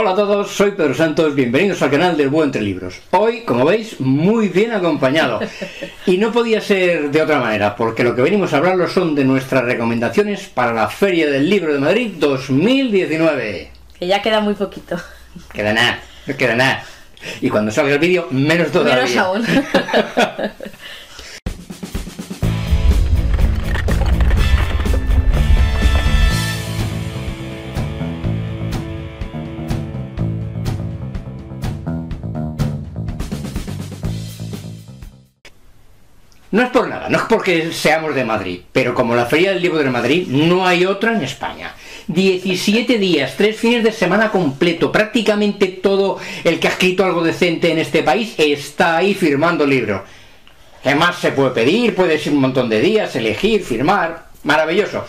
Hola a todos, soy Pedro Santos, bienvenidos al canal del Buen Entre Libros. Hoy, como veis, muy bien acompañado. Y no podía ser de otra manera, porque lo que venimos a hablarlo son de nuestras recomendaciones para la Feria del Libro de Madrid 2019. Que ya queda muy poquito. Queda nada, no queda nada. Y cuando salga el vídeo, menos todavía. Menos aún. No es por nada, no es porque seamos de Madrid, pero como la Feria del Libro de Madrid no hay otra en España. 17 días, 3 fines de semana completo, prácticamente todo el que ha escrito algo decente en este país está ahí firmando libros. ¿Qué más se puede pedir? Puedes ir un montón de días, elegir, firmar, maravilloso.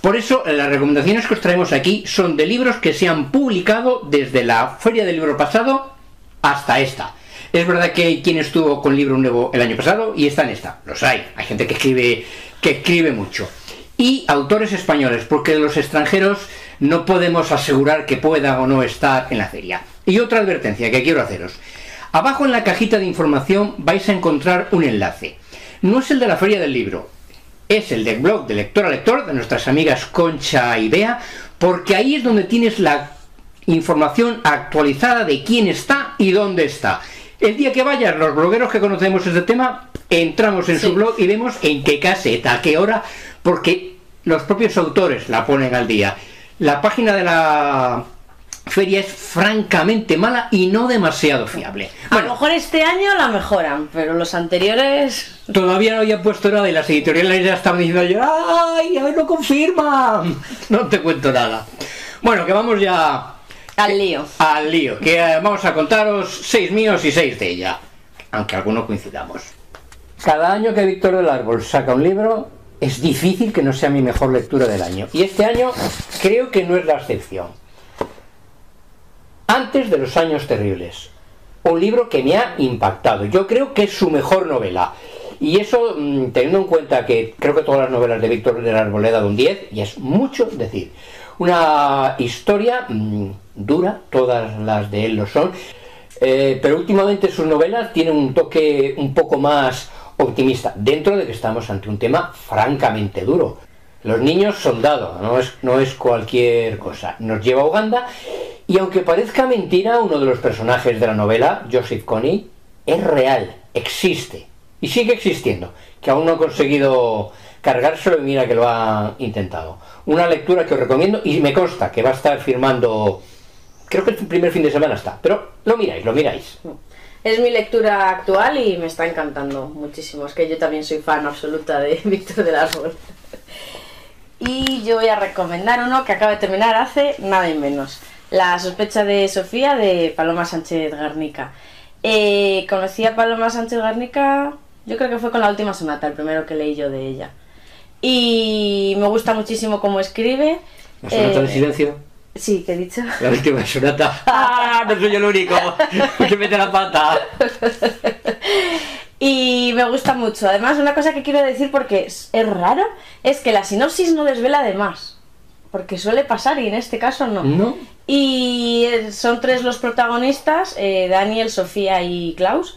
Por eso las recomendaciones que os traemos aquí son de libros que se han publicado desde la Feria del Libro pasado hasta esta. Es verdad que quien estuvo con libro nuevo el año pasado y está en esta. Los hay. Hay gente que escribe, que escribe mucho. Y autores españoles, porque los extranjeros no podemos asegurar que puedan o no estar en la feria. Y otra advertencia que quiero haceros. Abajo en la cajita de información vais a encontrar un enlace. No es el de la feria del libro, es el del blog de lector a lector de nuestras amigas Concha y Bea, porque ahí es donde tienes la información actualizada de quién está y dónde está. El día que vayas, los blogueros que conocemos este tema, entramos en su blog y vemos en qué caseta, a qué hora, porque los propios autores la ponen al día. La página de la feria es francamente mala y no demasiado fiable. A lo mejor este año la mejoran, pero los anteriores... Todavía no había puesto nada y las editoriales ya estaban diciendo yo, ¡ay, ay, no confirman! No te cuento nada. Bueno, que vamos ya al lío. Al lío, que eh, vamos a contaros seis míos y seis de ella, aunque algunos coincidamos. Cada año que Víctor del Árbol saca un libro, es difícil que no sea mi mejor lectura del año. Y este año creo que no es la excepción. Antes de los años terribles. Un libro que me ha impactado. Yo creo que es su mejor novela. Y eso, mm, teniendo en cuenta que creo que todas las novelas de Víctor del Árbol le he dado un 10, y es mucho decir. Una historia mmm, dura, todas las de él lo son, eh, pero últimamente sus novelas tienen un toque un poco más optimista, dentro de que estamos ante un tema francamente duro. Los niños soldados, no es, no es cualquier cosa. Nos lleva a Uganda y aunque parezca mentira, uno de los personajes de la novela, Joseph Kony, es real, existe y sigue existiendo, que aún no ha conseguido cargárselo y mira que lo ha intentado. Una lectura que os recomiendo y me consta que va a estar firmando, creo que el primer fin de semana está, pero lo miráis, lo miráis. Es mi lectura actual y me está encantando muchísimo. Es que yo también soy fan absoluta de Víctor del Árbol. y yo voy a recomendar uno que acaba de terminar hace nada y menos. La sospecha de Sofía de Paloma Sánchez Garnica. Eh, conocí a Paloma Sánchez Garnica, yo creo que fue con la última sonata, el primero que leí yo de ella. Y me gusta muchísimo cómo escribe. ¿La sonata Eh, silencio? Sí, ¿qué he dicho? La última sonata. ¡Ah! No soy el único que mete la pata. Y me gusta mucho. Además, una cosa que quiero decir porque es, es raro es que la sinopsis no desvela de más. Porque suele pasar y en este caso no. ¿No? Y eh, son tres los protagonistas, eh, Daniel, Sofía y Klaus.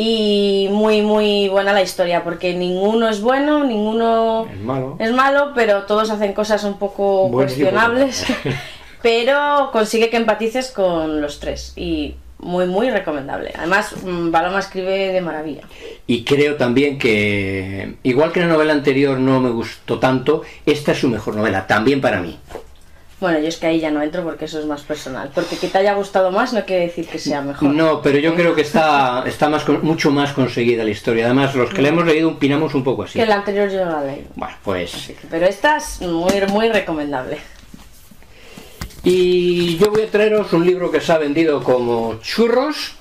Y muy, muy buena la historia, porque ninguno es bueno, ninguno Es malo. es malo, pero todos hacen cosas un poco cuestionables. pero consigue que empatices con los tres. Y muy, muy recomendable. Además, mm, Paloma escribe de maravilla. Y creo también que, igual que la novela anterior no me gustó tanto, esta es su mejor novela, también para mí. Bueno, yo es que ahí ya no entro porque eso es más personal. Porque que te haya gustado más no quiere decir que sea mejor. No, pero yo creo que está, está más con- mucho más conseguida la historia. Además, los que la hemos leído opinamos un poco así. Que la anterior yo no la leí. Bueno, pues... Pero esta es muy, muy recomendable. Y yo voy a traeros un libro que se ha vendido como churros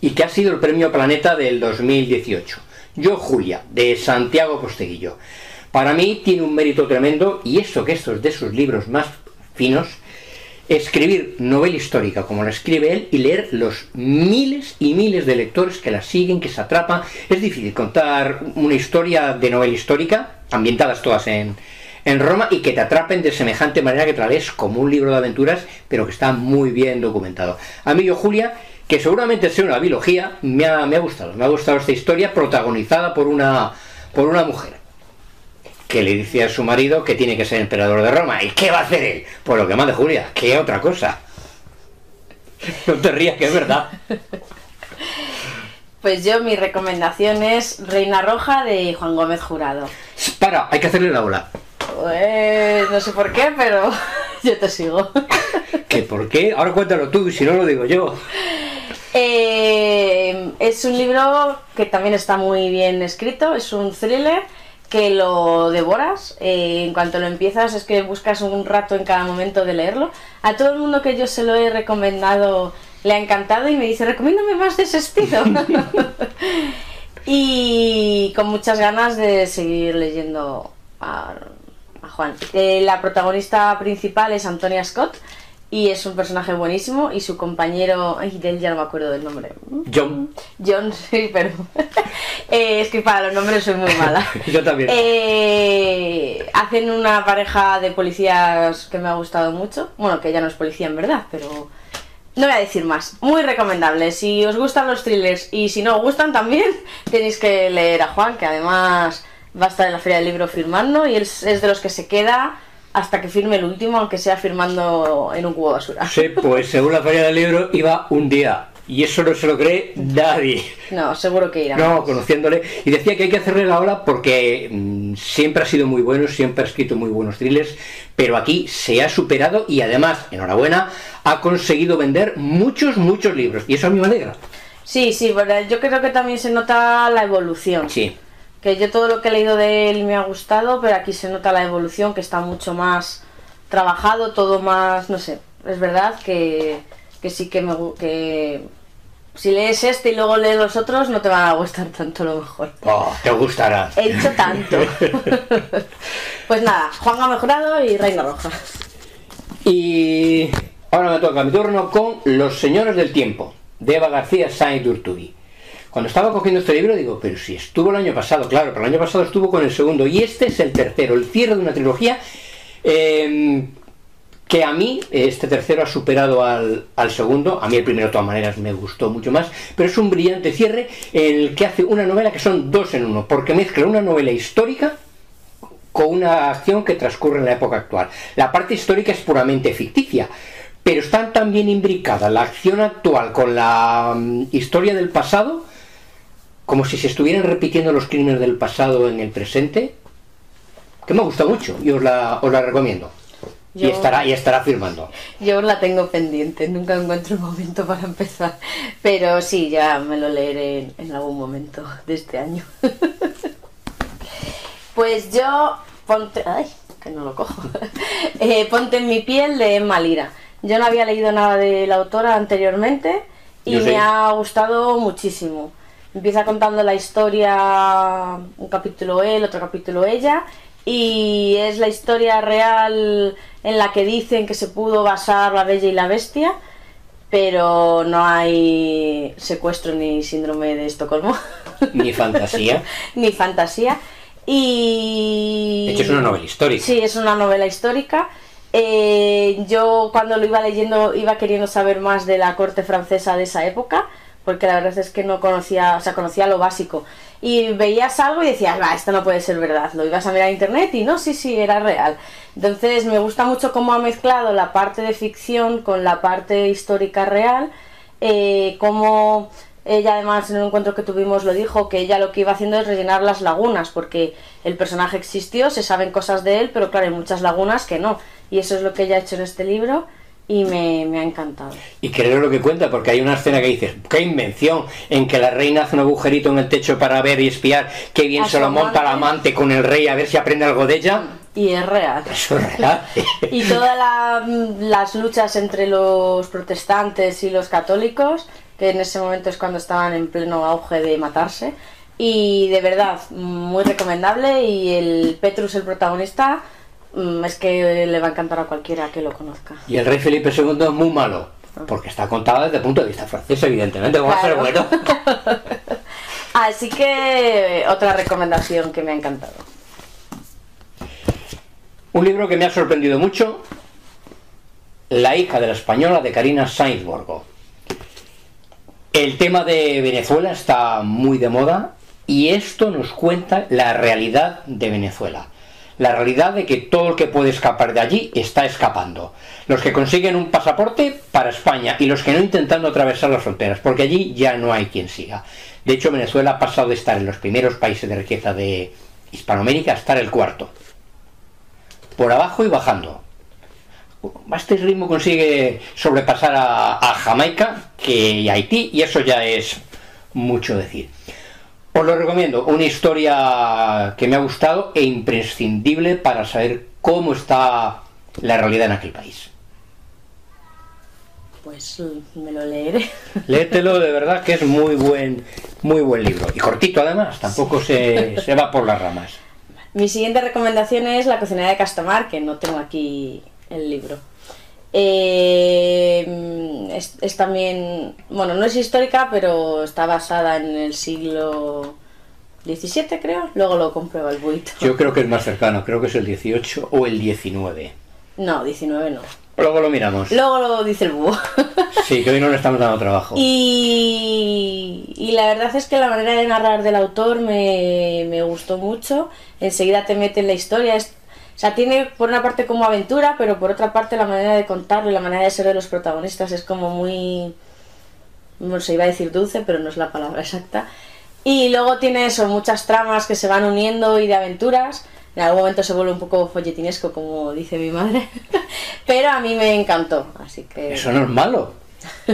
y que ha sido el premio Planeta del 2018. Yo, Julia, de Santiago Posteguillo. Para mí tiene un mérito tremendo y eso que esto es de sus libros más escribir novela histórica como la escribe él y leer los miles y miles de lectores que la siguen, que se atrapan. Es difícil contar una historia de novela histórica, ambientadas todas en, en Roma y que te atrapen de semejante manera que te la lees como un libro de aventuras, pero que está muy bien documentado. A mí yo, Julia, que seguramente sea una biología, me ha, me ha gustado. Me ha gustado esta historia protagonizada por una, por una mujer que le dice a su marido que tiene que ser emperador de Roma. ¿Y qué va a hacer él? Pues lo que mande Julia, ¿qué otra cosa? No te rías, que es verdad. Pues yo mi recomendación es Reina Roja de Juan Gómez Jurado. Para, hay que hacerle la ola. Pues, no sé por qué, pero yo te sigo. ¿Qué por qué? Ahora cuéntalo tú si no lo digo yo. Eh, es un libro que también está muy bien escrito, es un thriller que lo devoras. eh, en cuanto lo empiezas es que buscas un rato en cada momento de leerlo. A todo el mundo que yo se lo he recomendado le ha encantado y me dice, recomiéndame más de ese estilo. y con muchas ganas de seguir leyendo a, a Juan. Eh, la protagonista principal es Antonia Scott y es un personaje buenísimo y su compañero, ay, de él ya no me acuerdo del nombre. John. John, sí, pero eh, es que para los nombres soy muy mala. Yo también. Eh, hacen una pareja de policías que me ha gustado mucho. Bueno, que ya no es policía en verdad, pero no voy a decir más. Muy recomendable. Si os gustan los thrillers y si no os gustan también, tenéis que leer a Juan, que además va a estar en la Feria del Libro firmando y él es es de los que se queda hasta que firme el último, aunque sea firmando en un cubo de basura. Sí, pues según la feria del libro iba un día. Y eso no se lo cree nadie. No, seguro que irá. No, conociéndole. Y decía que hay que hacerle la ola porque mm, siempre ha sido muy bueno, siempre ha escrito muy buenos thrillers, pero aquí se ha superado y además, enhorabuena, ha conseguido vender muchos, muchos libros. Y eso a mí me alegra. Sí, sí, pero yo creo que también se nota la evolución. Sí. Que yo todo lo que he leído de él me ha gustado, pero aquí se nota la evolución, que está mucho más trabajado, todo más, no sé, es verdad que, que sí que me que si lees este y luego lees los otros no te van a gustar tanto lo mejor. Oh, te gustará. He dicho tanto. pues nada, Juan ha mejorado y Reina Roja. Y ahora me toca mi turno con Los Señores del Tiempo, de Eva García Sainz Durturi. Cuando estaba cogiendo este libro digo, pero si estuvo el año pasado, claro, pero el año pasado estuvo con el segundo y este es el tercero, el cierre de una trilogía eh, que a mí este tercero ha superado al, segundo, a mí el primero de todas maneras me gustó mucho más, pero es un brillante cierre en el que hace una novela que son dos en uno, porque mezcla una novela histórica con una acción que transcurre en la época actual. La parte histórica es puramente ficticia, pero está tan bien imbricada la acción actual con la mm, historia del pasado, como si se estuvieran repitiendo los crímenes del pasado en el presente, que me gusta mucho y os la, os la recomiendo. Y, estará, y estará firmando. Yo la tengo pendiente, nunca encuentro el momento para empezar. Pero sí, ya me lo leeré en, en algún momento de este año. pues yo, ponte. Ay, que no lo cojo. Eh, ponte en mi piel de Emma Lira. Yo no había leído nada de la autora anteriormente y Yo me ha gustado muchísimo. Empieza contando la historia, un capítulo él, otro capítulo ella, y es la historia real en la que dicen que se pudo basar la Bella y la Bestia, pero no hay secuestro ni síndrome de Estocolmo, Ni fantasía. ni fantasía. Y... De hecho, es una novela histórica. Sí, es una novela histórica. Eh, yo cuando lo iba leyendo iba queriendo saber más de la corte francesa de esa época, porque la verdad es que no conocía, o sea, conocía lo básico. Y veías algo y decías, va, esto no puede ser verdad. Lo ibas a mirar a internet y no, sí, sí, era real. Entonces me gusta mucho cómo ha mezclado la parte de ficción con la parte histórica real, eh, cómo ella además en un encuentro que tuvimos lo dijo, que ella lo que iba haciendo es rellenar las lagunas, porque el personaje existió, se saben cosas de él, pero claro, hay muchas lagunas que no. Y eso es lo que ella ha hecho en este libro y me, me ha encantado. Y creo lo que cuenta, porque hay una escena que dices, qué invención, en que la reina hace un agujerito en el techo para ver y espiar, qué bien se lo monta la amante. con el rey a ver si aprende algo de ella. Y es real. Eso es real. Y todas la- las luchas entre los protestantes y los católicos, que en ese momento es cuando estaban en pleno auge de matarse. Y de verdad, muy recomendable. Y el Petrus, el protagonista, es que le va a encantar a cualquiera que lo conozca. Y el rey Felipe II es muy malo, porque está contada desde el punto de vista francés, evidentemente, ¿cómo va a ser Claro. bueno? Así que otra recomendación que me ha encantado. Un libro que me ha sorprendido mucho, La hija de la española de Karina Sainz-Borgo. El tema de Venezuela está muy de moda y esto nos cuenta la realidad de Venezuela. La realidad de que todo el que puede escapar de allí está escapando. Los que consiguen un pasaporte para España y los que no intentando atravesar las fronteras, porque allí ya no hay quien siga. De hecho, Venezuela ha pasado de estar en los primeros países de riqueza de Hispanoamérica a estar el cuarto por abajo y bajando. A este ritmo consigue sobrepasar a, Jamaica que a Haití y eso ya es mucho decir. Os lo recomiendo, una historia que me ha gustado e imprescindible para saber cómo está la realidad en aquel país. Pues me lo leeré. Léetelo, de verdad que es muy buen, muy buen libro. Y cortito además, tampoco se, se va por las ramas. Mi siguiente recomendación es La cocinera de Castamar, que no tengo aquí el libro. Eh, es, también, bueno, no es histórica, pero está basada en el siglo XVII, creo. Luego lo comprueba el buito. Yo creo que es más cercano, creo que es el XVIII o el XIX. No, 19 no. Luego lo miramos. Luego lo dice el búho. sí, que hoy no le estamos dando trabajo. Y, y la verdad es que la manera de narrar del autor me, me gustó mucho. Enseguida te mete en la historia. O sea, tiene por una parte como aventura, pero por otra parte la manera de contarlo y la manera de ser de los protagonistas es como muy... No se iba a decir dulce, pero no es la palabra exacta. Y luego tiene eso, muchas tramas que se van uniendo y de aventuras en algún momento se vuelve un poco folletinesco, como dice mi madre, pero a mí me encantó, así que... Eso no es malo.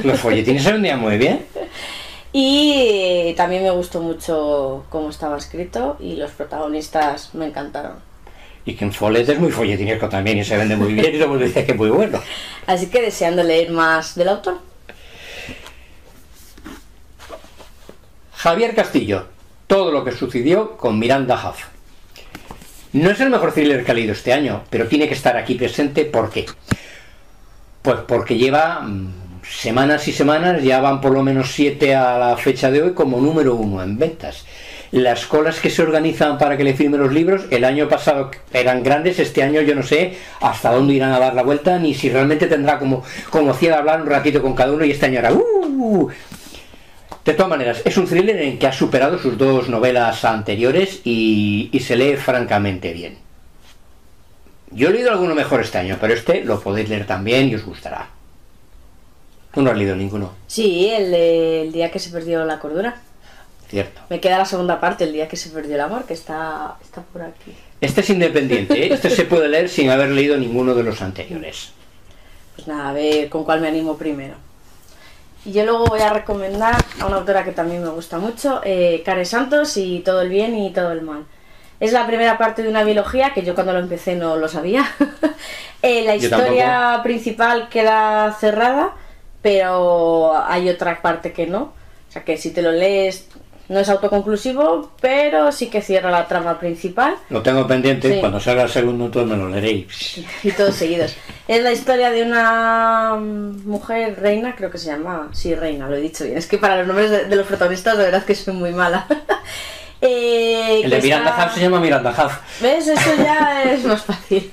Los folletines se vendían muy bien. Y también me gustó mucho cómo estaba escrito y los protagonistas me encantaron. Y que en Follet es muy folletinesco también y se vende muy bien y todo el mundo dice que es muy bueno. Así que deseando leer más del autor. Javier Castillo, todo lo que sucedió con Miranda Huff. No es el mejor thriller que ha leído este año, pero tiene que estar aquí presente. ¿Por qué? Pues porque lleva mm, semanas y semanas, ya van por lo menos siete a la fecha de hoy como número uno en ventas. Las colas que se organizan para que le firmen los libros, el año pasado eran grandes, este año yo no sé hasta dónde irán a dar la vuelta, ni si realmente tendrá como, como hablar un ratito con cada uno y este año era ¡uh! De todas maneras, es un thriller en que ha superado sus dos novelas anteriores y, se lee francamente bien. Yo he leído alguno mejor este año, pero este lo podéis leer también y os gustará. ¿Tú no has leído ninguno? Sí, el, día que se perdió la cordura. Cierto. Me queda la segunda parte, el día que se perdió el amor, que está, está por aquí. Este es independiente, ¿eh? este se puede leer sin haber leído ninguno de los anteriores. Pues nada, a ver con cuál me animo primero. Y yo luego voy a recomendar a una autora que también me gusta mucho, eh, Care Santos y Todo el bien y todo el mal. Es la primera parte de una biología que yo cuando lo empecé no lo sabía. Eh, la historia principal queda cerrada, pero hay otra parte que no. O sea que si te lo lees no es autoconclusivo, pero sí que cierra la trama principal. Lo tengo pendiente, cuando salga el segundo todo me lo leeré. Y todos seguidos. Es la historia de una mujer reina, creo que se llama. Sí, reina, lo he dicho bien. Es que para los nombres de, los protagonistas, de verdad que soy muy mala. Eh, el de Miranda se llama Miranda Huff. ¿Ves? Eso ya es más fácil.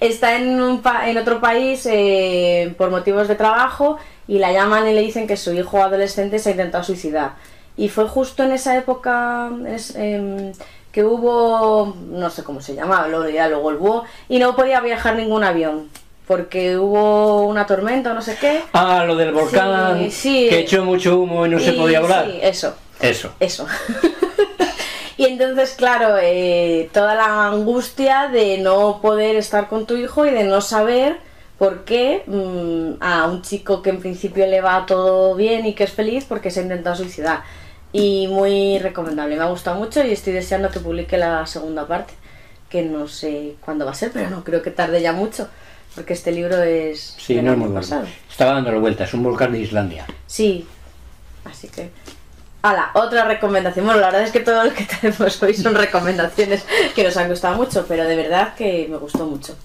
está en, un en otro país eh, por motivos de trabajo y la llaman y le dicen que su hijo adolescente se ha intentado suicidar y fue justo en esa época em, que hubo, no sé cómo se llamaba, luego, ya luego el búho, y no podía viajar ningún avión. Porque hubo una tormenta o no sé qué. Ah, lo del volcán que echó mucho humo y no se podía volar. Sí, eso. Eso. Eso. y entonces, claro, eh, toda la angustia de no poder estar con tu hijo y de no saber por qué mm, a un chico que en principio le va todo bien y que es feliz porque se ha intentado suicidar y muy recomendable. Me ha gustado mucho y estoy deseando que publique la segunda parte, que no sé cuándo va a ser, pero no creo que tarde ya mucho, porque este libro es sí, no es muy pasado. Estaba dándole vuelta, es un volcán de Islandia. Sí, así que... Hala, otra recomendación. Bueno, la verdad es que todo lo que tenemos hoy son recomendaciones que nos han gustado mucho, pero de verdad que me gustó mucho.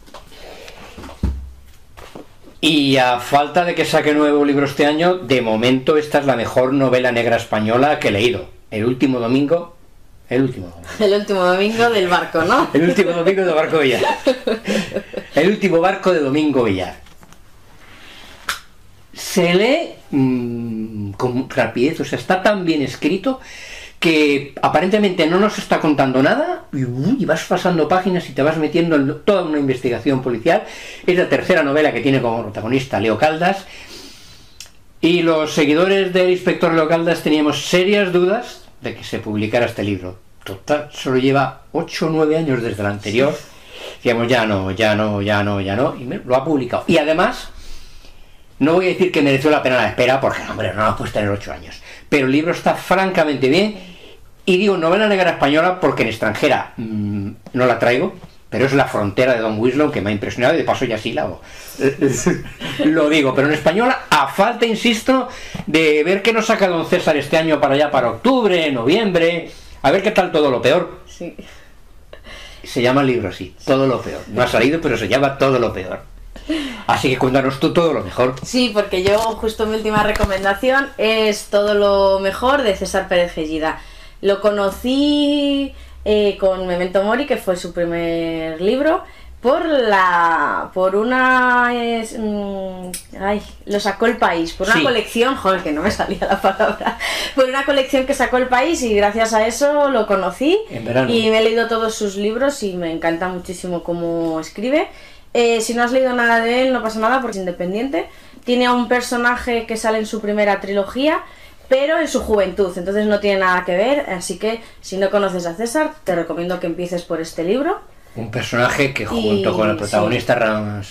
Y a falta de que saque nuevo libro este año, de momento esta es la mejor novela negra española que he leído. El último domingo, El último domingo. El último domingo del barco, ¿no? El último domingo de Barco Villar. El último barco de Domingo Villar. Se lee mm, con rapidez, o sea, está tan bien escrito que aparentemente no nos está contando nada y, uy, vas pasando páginas y te vas metiendo en toda una investigación policial. Es la tercera novela que tiene como protagonista Leo Caldas. Y los seguidores del inspector Leo Caldas teníamos serias dudas de que se publicara este libro. Total, solo lleva 8 o 9 años desde el anterior. Decíamos, ya no, ya no, ya no, ya no. Y lo ha publicado. Y además, no voy a decir que mereció la pena la espera, porque, hombre, no la puedes tener 8 años. Pero el libro está francamente bien. Y digo novela negra española porque en extranjera mm, no la traigo, pero es La frontera de Don Winslow que me ha impresionado y de paso ya sí la hago. Lo digo, pero en española, a falta, insisto, de ver qué nos saca Don César este año para allá, para octubre, noviembre, a ver qué tal todo lo peor. Sí. Se llama el libro así, todo lo peor. No ha salido, pero se llama todo lo peor. Así que cuéntanos tú todo lo mejor. Sí, porque yo justo mi última recomendación es Todo lo mejor de César Pérez Gellida. Lo conocí eh, con Memento Mori, que fue su primer libro, por la por una es, mm, ay, lo sacó el país, por una Sí. colección, joder, que no me salía la palabra, por una colección que sacó el país y gracias a eso lo conocí En verano. y me he leído todos sus libros y me encanta muchísimo cómo escribe. Eh, si no has leído nada de él, no pasa nada porque es independiente. Tiene a un personaje que sale en su primera trilogía, pero en su juventud, entonces no tiene nada que ver. Así que si no conoces a César, te recomiendo que empieces por este libro. Un personaje que Y- junto con el protagonista Ram-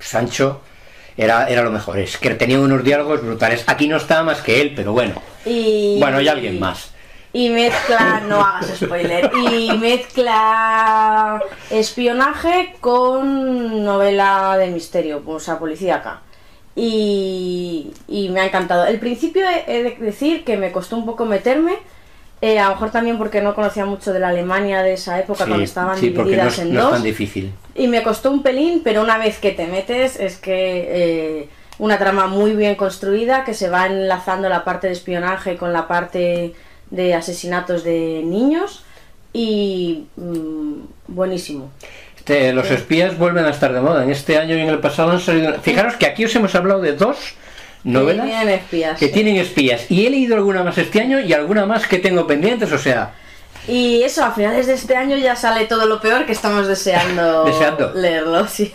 Sancho era, era lo mejor. Es que tenía unos diálogos brutales. Aquí no está más que él, pero bueno. Y, Bueno, y alguien más. Y mezcla, no hagas spoiler, y mezcla espionaje con novela de misterio, o sea, policíaca. Y, y me ha encantado. El principio he, de decir que me costó un poco meterme, eh, a lo mejor también porque no conocía mucho de la Alemania de esa época cuando estaban sí, porque no divididas es, en no es dos. tan difícil. Y me costó un pelín, pero una vez que te metes es que eh, una trama muy bien construida que se va enlazando la parte de espionaje con la parte de asesinatos de niños y mm, buenísimo. Este, los espías vuelven a estar de moda. En este año y en el pasado han salido. Fijaros que aquí os hemos hablado de dos novelas tienen espías. que tienen espías. Y he leído alguna más este año y alguna más que tengo pendientes. O sea, Y eso, a finales de este año ya sale todo lo peor que estamos deseando, Deseando. leerlo, sí.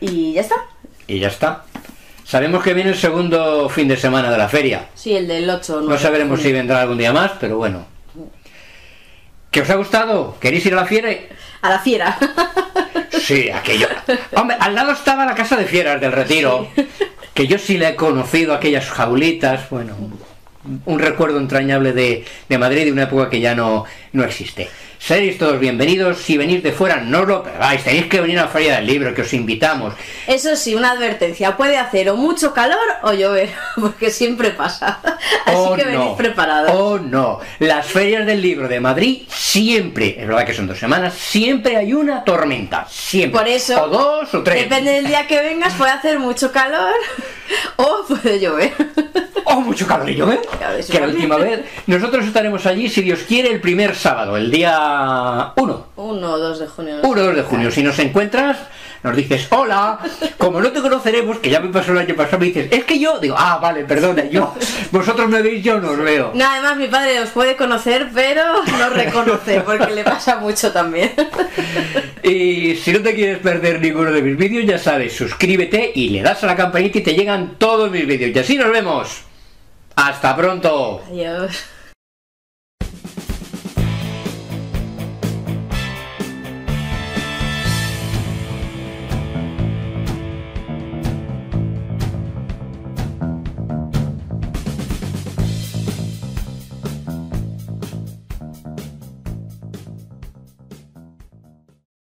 y ya está. y ya está. Sabemos que viene el segundo fin de semana de la feria. Sí, el del 8 No sabremos si vendrá algún día más, pero bueno. ¿Qué os ha gustado? ¿Queréis ir a la fiera? A la fiera. Sí, aquello. Hombre, al lado estaba la casa de fieras del retiro. Que yo sí le he conocido, aquellas jaulitas. Bueno, un recuerdo entrañable de, de Madrid de una época que ya no, no existe. Seréis todos bienvenidos. Si venís de fuera, no os lo perdáis. Tenéis que venir a la Feria del Libro, que os invitamos. Eso sí, una advertencia, puede hacer o mucho calor o llover, porque siempre pasa. Así Oh, que venid no. preparados. Oh no, las ferias del libro de Madrid siempre, es verdad que son dos semanas, siempre hay una tormenta, siempre. Por eso, O dos o tres. Depende del día que vengas, puede hacer mucho calor o puede llover. Oh, mucho calor y llover. Ya ves, Que la última vez. Nosotros estaremos allí, si Dios quiere, el primer sábado, el día 1. 1 o 2 de junio. no 1 sé. 2 de junio. Si nos encuentras, nos dices hola. Como no te conoceremos, que ya me pasó el año pasado, me dices, es que yo. Digo, ah, vale, perdona, yo. Vosotros me veis, yo no os veo. No, además mi padre os puede conocer, pero no reconoce, porque le pasa mucho también. Y si no te quieres perder ninguno de mis vídeos, ya sabes, suscríbete y le das a la campanita y te llegan todos mis vídeos. Y así nos vemos. Hasta pronto. Adiós.